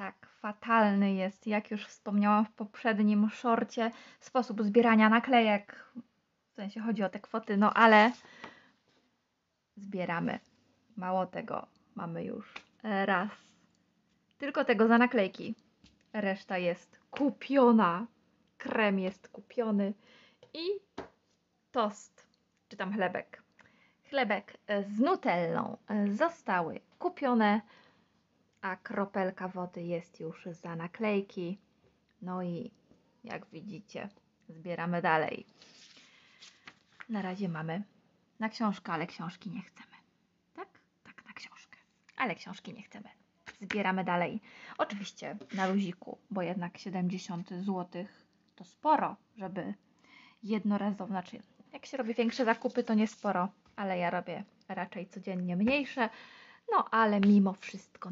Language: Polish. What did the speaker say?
tak fatalny jest, jak już wspomniałam w poprzednim szorcie, sposób zbierania naklejek. W sensie chodzi o te kwoty, no ale zbieramy. Mało tego, mamy już raz. Tylko tego za naklejki. Reszta jest kupiona. Krem jest kupiony i tost, czy tam chlebek. Chlebek z nutellą zostały kupione, a kropelka wody jest już za naklejki. No i jak widzicie, zbieramy dalej. Na razie mamy na książkę, ale książki nie chcemy. Tak? Tak, na książkę. Ale książki nie chcemy. Zbieramy dalej. Oczywiście na luziku, bo jednak 70 zł to sporo, żeby jednorazowo, znaczy jak się robi większe zakupy, to nie sporo, ale ja robię raczej codziennie mniejsze. No ale mimo wszystko